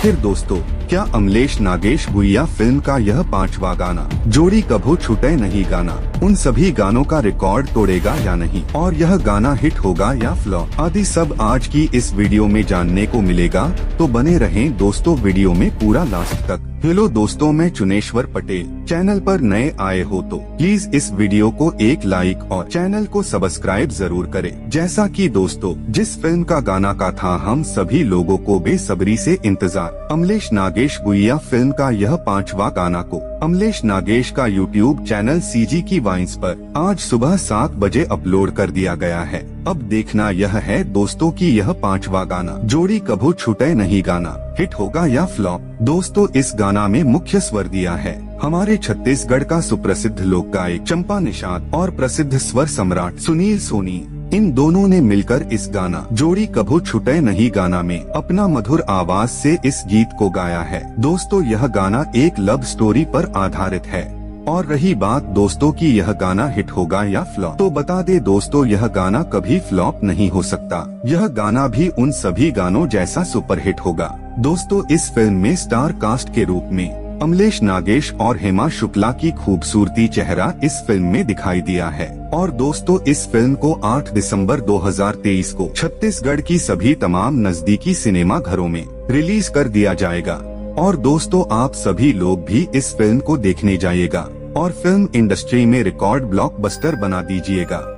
आखिर दोस्तों क्या अमलेश नागेश भुइया फ़िल्म का यह पांचवा गाना? जोड़ी कभो छुटे नहीं गाना। उन सभी गानों का रिकॉर्ड तोड़ेगा या नहीं? और यह गाना हिट होगा या फ्लॉप? आदि सब आज की इस वीडियो में जानने को मिलेगा तो बने रहें दोस्तों वीडियो में पूरा लास्ट तक। हेलो दोस्तों, मैं चुनेश्वर पटेल। चैनल पर नए आए हो तो प्लीज़ इस वीडियो को एक लाइक और चैनल को सब्सक्राइब ज़रूर करें। जैसा कि दोस्तों, जिस फ़िल्म का गाना का था, हम सभी लोगों को बेसब्री से इंतज़ार। अमलेश नागेश गुइया फ़िल्म का यह पांचवा गाना को अमलेश नागेश का यूट्यूब चैनल सीजी की वाइंस पर आज सुबह सात बजे अपलोड कर दिया गया है। अब देखना यह है दोस्तों की यह पांचवा गाना। जोड़ी कभू छुटे नहीं गाना। हिट होगा या फ्लॉप? दोस्तों, इस गाना में मुख्य स्वर दिया है। हमारे छत्तीसगढ़ का सुप्रसिद्ध लोक गायक चंपा निषाद और प्रसिद्ध स्वर सम्राट सुनील सोनी। इन दोनों ने मिलकर इस गाना, जोड़ी कभू छुटे नहीं गाना में, अपना मधुर आवाज़ से इस गीत को गाया है। दोस्तों, यह गाना एक लव स्टोरी पर आधारित है। और रही बात दोस्तों की, यह गाना हिट होगा या फ्लॉप तो बता दे दोस्तों, यह गाना कभी फ्लॉप नहीं हो सकता। यह गाना भी उन सभी गानों जैसा सुपरहिट होगा। दोस्तों, इस फ़िल्म में स्टार कास्ट के रूप में अमलेश नागेश और हेमा शुक्ला की खूबसूरती चेहरा इस फ़िल्म में दिखाई दिया है। और दोस्तों, इस फ़िल्म को 8 दिसंबर 2023 को छत्तीसगढ़ की सभी तमाम नजदीकी सिनेमा घरों में रिलीज़ कर दिया जाएगा। और दोस्तों, आप सभी लोग भी इस फ़िल्म को देखने जाइएगा। और फ़िल्म इंडस्ट्री में रिकॉर्ड ब्लॉकबस्टर बना दीजिएगा।